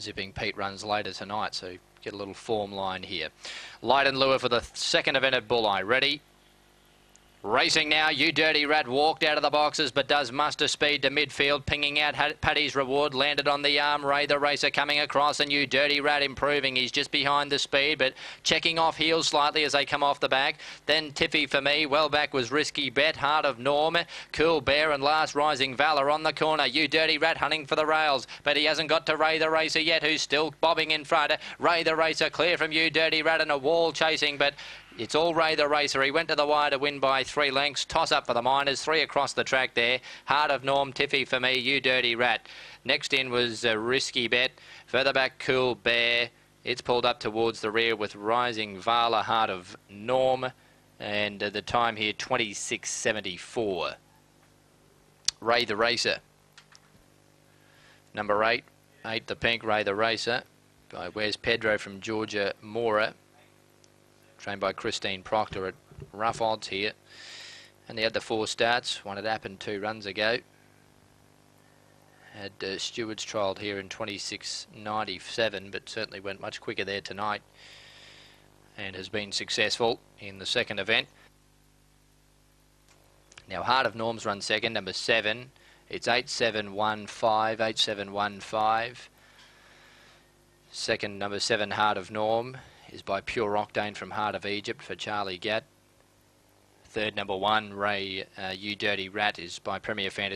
Zipping Pete runs later tonight, so get a little form line here. Light and Lure for the second event at Bulli. Ready? Racing now, You Dirty Rat walked out of the boxes but does muster speed to midfield, pinging out Paddy's Reward, landed on the arm, Ray the Racer coming across and You Dirty Rat improving. He's just behind the speed but checking off heels slightly as they come off the back. Then Tiffy for me, well back was Risky Bet, Heart of Norm, Cool Bear and Last Rising Valor on the corner. You Dirty Rat hunting for the rails but he hasn't got to Ray the Racer yet who's still bobbing in front. Ray the Racer clear from You Dirty Rat and a wall chasing but it's all Ray the Racer. He went to the wire to win by three lengths. Toss up for the minors. Three across the track there. Heart of Norm, Tiffy for me. You Dirty Rat. Next in was a Risky Bet. Further back, Cool Bear. It's pulled up towards the rear with Rising Vala, Heart of Norm. And uh, the time here, 26.74. Ray the Racer. Number eight. Eight the pink, Ray the Racer. By Where's Pedro from Georgia Mora trained by Christine Proctor at rough odds here. And he had the four starts. One had happened two runs ago. Had uh, Stewart's trialled here in 26.97, but certainly went much quicker there tonight. And has been successful in the second event. Now, Heart of Norm's run second, number seven. It's 8715, 8715. Second, number seven, Heart of Norm is by Pure Octane from Heart of Egypt for Charlie Gatt. Third, number one, Ray, uh, You Dirty Rat, is by Premier Fantasy.